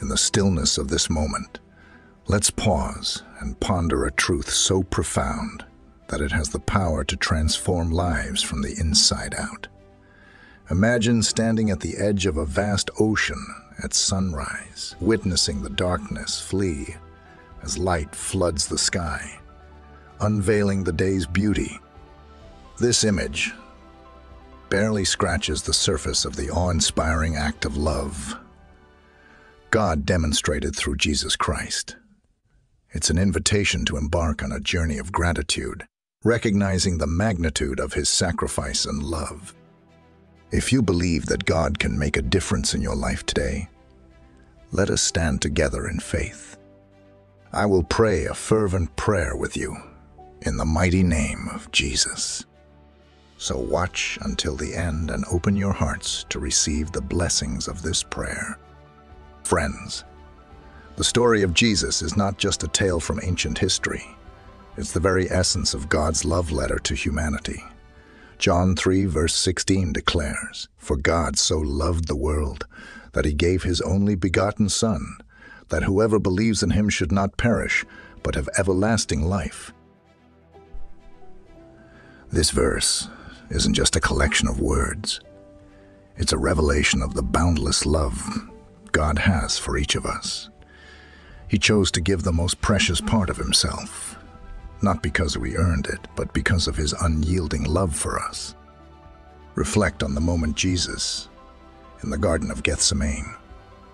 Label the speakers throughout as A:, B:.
A: In the stillness of this moment, let's pause and ponder a truth so profound that it has the power to transform lives from the inside out. Imagine standing at the edge of a vast ocean at sunrise, witnessing the darkness flee as light floods the sky, unveiling the day's beauty. This image barely scratches the surface of the awe-inspiring act of love God demonstrated through Jesus Christ. It's an invitation to embark on a journey of gratitude, recognizing the magnitude of his sacrifice and love. If you believe that God can make a difference in your life today, let us stand together in faith. I will pray a fervent prayer with you in the mighty name of Jesus. So watch until the end and open your hearts to receive the blessings of this prayer. Friends, the story of Jesus is not just a tale from ancient history. It's the very essence of God's love letter to humanity. John 3 verse 16 declares, For God so loved the world that he gave his only begotten Son, that whoever believes in him should not perish, but have everlasting life. This verse isn't just a collection of words. It's a revelation of the boundless love God has for each of us. He chose to give the most precious part of himself, not because we earned it, but because of his unyielding love for us. Reflect on the moment Jesus, in the Garden of Gethsemane,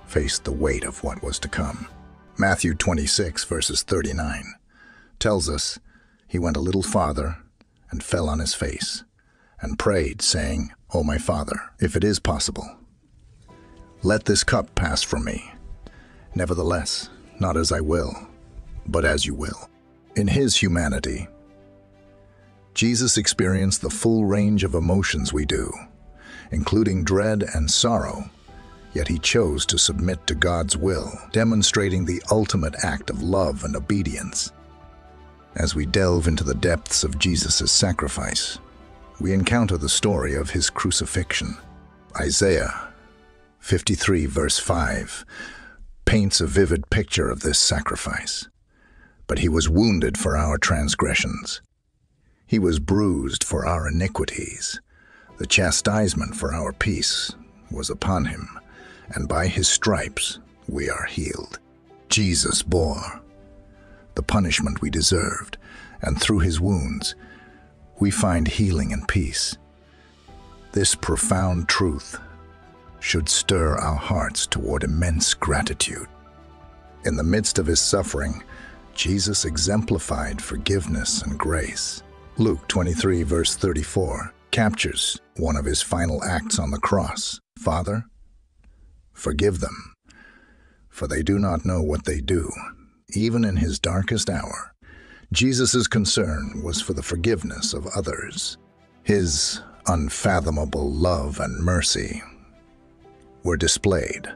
A: faced the weight of what was to come. Matthew 26, verses 39, tells us he went a little farther and fell on his face and prayed, saying, O my Father, if it is possible, let this cup pass from me. Nevertheless, not as I will, but as you will. In his humanity, Jesus experienced the full range of emotions we do, including dread and sorrow, yet he chose to submit to God's will, demonstrating the ultimate act of love and obedience. As we delve into the depths of Jesus' sacrifice, we encounter the story of his crucifixion. Isaiah 53 verse 5 paints a vivid picture of this sacrifice but he was wounded for our transgressions. He was bruised for our iniquities. The chastisement for our peace was upon him, and by his stripes we are healed. Jesus bore the punishment we deserved, and through his wounds we find healing and peace. This profound truth should stir our hearts toward immense gratitude. In the midst of his suffering, Jesus exemplified forgiveness and grace. Luke 23, verse 34, captures one of his final acts on the cross. Father, forgive them, for they do not know what they do. Even in his darkest hour, Jesus' concern was for the forgiveness of others. His unfathomable love and mercy were displayed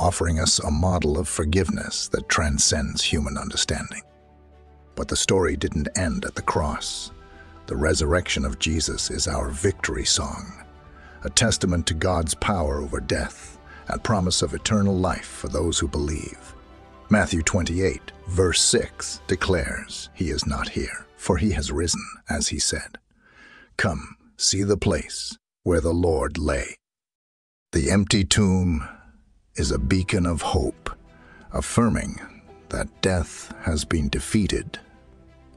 A: offering us a model of forgiveness that transcends human understanding. But the story didn't end at the cross. The resurrection of Jesus is our victory song, a testament to God's power over death and promise of eternal life for those who believe. Matthew 28, verse 6 declares, He is not here, for he has risen, as he said. Come, see the place where the Lord lay. The empty tomb is a beacon of hope, affirming that death has been defeated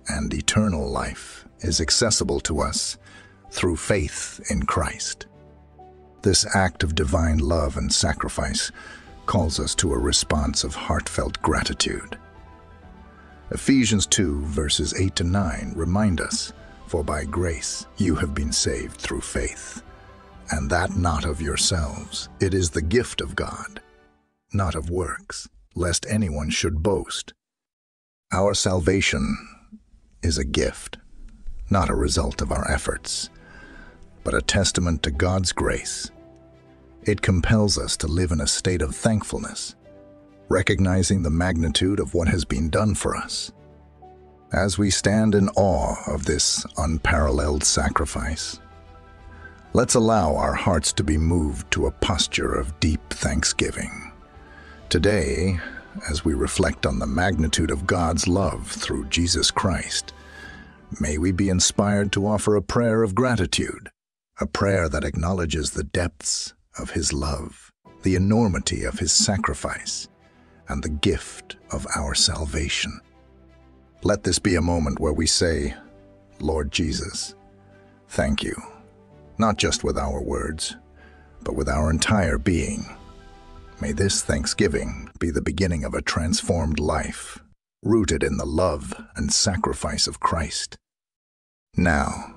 A: and eternal life is accessible to us through faith in Christ. This act of divine love and sacrifice calls us to a response of heartfelt gratitude. Ephesians 2 verses 8 to 9 remind us, For by grace you have been saved through faith, and that not of yourselves. It is the gift of God, not of works, lest anyone should boast. Our salvation is a gift, not a result of our efforts, but a testament to God's grace. It compels us to live in a state of thankfulness, recognizing the magnitude of what has been done for us. As we stand in awe of this unparalleled sacrifice, let's allow our hearts to be moved to a posture of deep thanksgiving. Today, as we reflect on the magnitude of God's love through Jesus Christ, may we be inspired to offer a prayer of gratitude, a prayer that acknowledges the depths of His love, the enormity of His sacrifice, and the gift of our salvation. Let this be a moment where we say, Lord Jesus, thank you, not just with our words, but with our entire being. May this Thanksgiving be the beginning of a transformed life, rooted in the love and sacrifice of Christ. Now,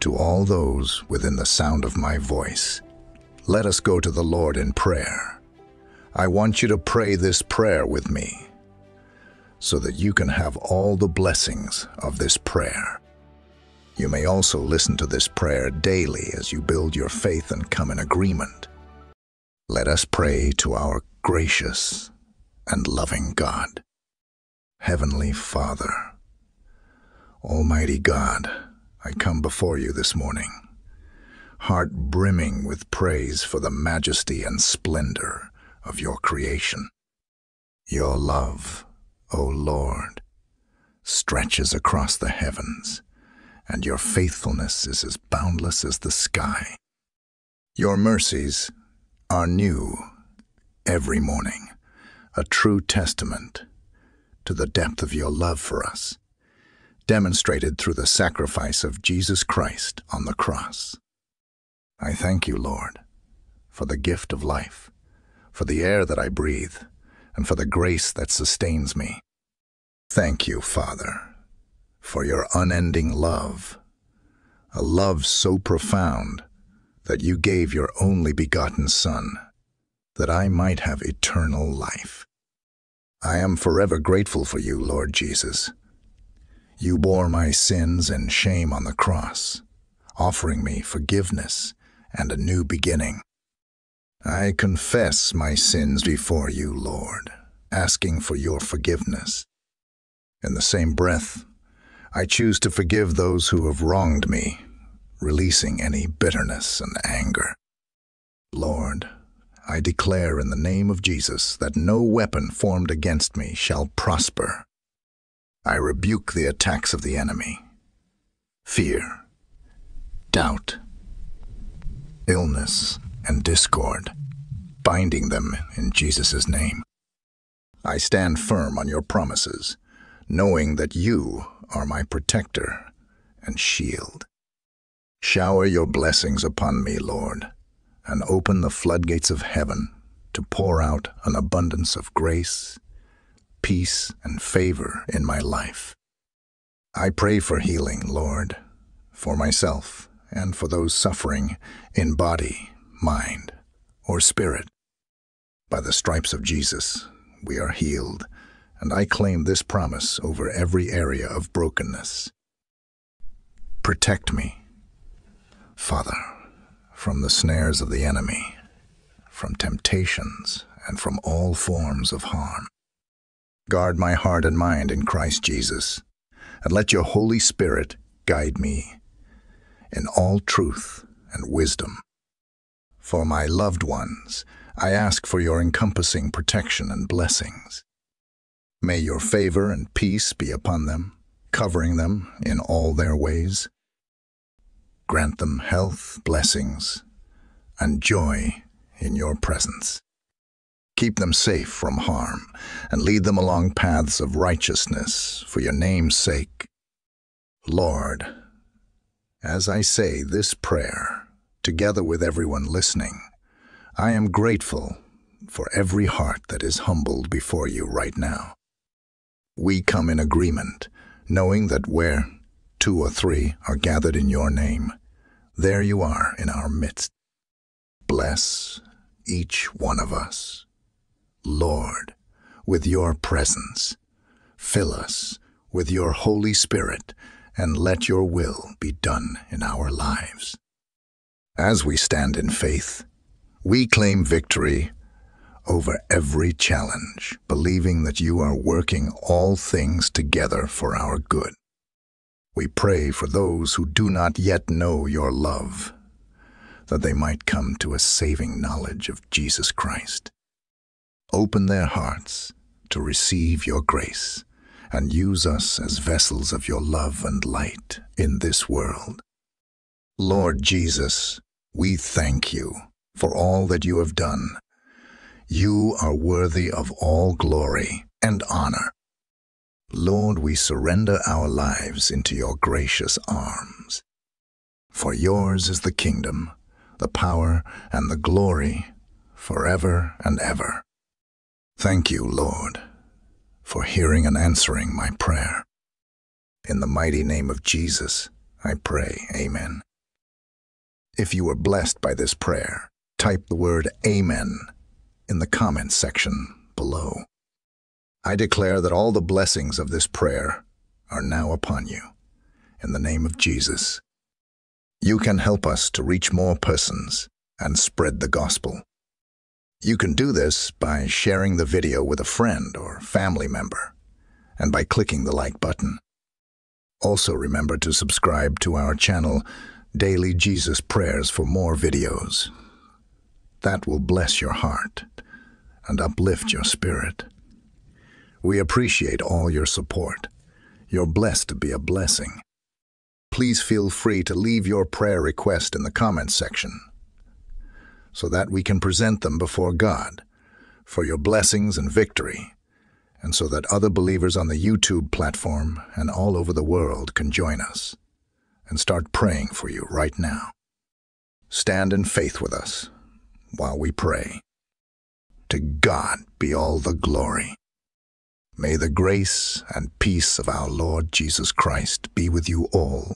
A: to all those within the sound of my voice, let us go to the Lord in prayer. I want you to pray this prayer with me so that you can have all the blessings of this prayer. You may also listen to this prayer daily as you build your faith and come in agreement. Let us pray to our gracious and loving God. Heavenly Father, Almighty God, I come before you this morning, heart brimming with praise for the majesty and splendor of your creation. Your love, O Lord, stretches across the heavens, and your faithfulness is as boundless as the sky. Your mercies are new every morning, a true testament to the depth of your love for us, demonstrated through the sacrifice of Jesus Christ on the cross. I thank you, Lord, for the gift of life, for the air that I breathe, and for the grace that sustains me. Thank you, Father, for your unending love, a love so profound that you gave your only begotten Son, that I might have eternal life. I am forever grateful for you, Lord Jesus. You bore my sins and shame on the cross, offering me forgiveness and a new beginning. I confess my sins before you, Lord, asking for your forgiveness. In the same breath, I choose to forgive those who have wronged me releasing any bitterness and anger. Lord, I declare in the name of Jesus that no weapon formed against me shall prosper. I rebuke the attacks of the enemy, fear, doubt, illness, and discord, binding them in Jesus' name. I stand firm on your promises, knowing that you are my protector and shield. Shower your blessings upon me, Lord, and open the floodgates of heaven to pour out an abundance of grace, peace, and favor in my life. I pray for healing, Lord, for myself and for those suffering in body, mind, or spirit. By the stripes of Jesus, we are healed, and I claim this promise over every area of brokenness. Protect me Father, from the snares of the enemy, from temptations, and from all forms of harm. Guard my heart and mind in Christ Jesus, and let your Holy Spirit guide me in all truth and wisdom. For my loved ones, I ask for your encompassing protection and blessings. May your favor and peace be upon them, covering them in all their ways. Grant them health, blessings, and joy in your presence. Keep them safe from harm, and lead them along paths of righteousness for your name's sake. Lord, as I say this prayer, together with everyone listening, I am grateful for every heart that is humbled before you right now. We come in agreement, knowing that where two or three are gathered in your name, there you are in our midst. Bless each one of us. Lord, with your presence, fill us with your Holy Spirit and let your will be done in our lives. As we stand in faith, we claim victory over every challenge, believing that you are working all things together for our good. We pray for those who do not yet know your love, that they might come to a saving knowledge of Jesus Christ. Open their hearts to receive your grace and use us as vessels of your love and light in this world. Lord Jesus, we thank you for all that you have done. You are worthy of all glory and honor. Lord, we surrender our lives into your gracious arms. For yours is the kingdom, the power, and the glory forever and ever. Thank you, Lord, for hearing and answering my prayer. In the mighty name of Jesus, I pray, Amen. If you were blessed by this prayer, type the word Amen in the comments section below. I declare that all the blessings of this prayer are now upon you. In the name of Jesus. You can help us to reach more persons and spread the gospel. You can do this by sharing the video with a friend or family member and by clicking the like button. Also remember to subscribe to our channel Daily Jesus Prayers for more videos. That will bless your heart and uplift your spirit. We appreciate all your support. You're blessed to be a blessing. Please feel free to leave your prayer request in the comments section so that we can present them before God for your blessings and victory, and so that other believers on the YouTube platform and all over the world can join us and start praying for you right now. Stand in faith with us while we pray. To God be all the glory. May the grace and peace of our Lord Jesus Christ be with you all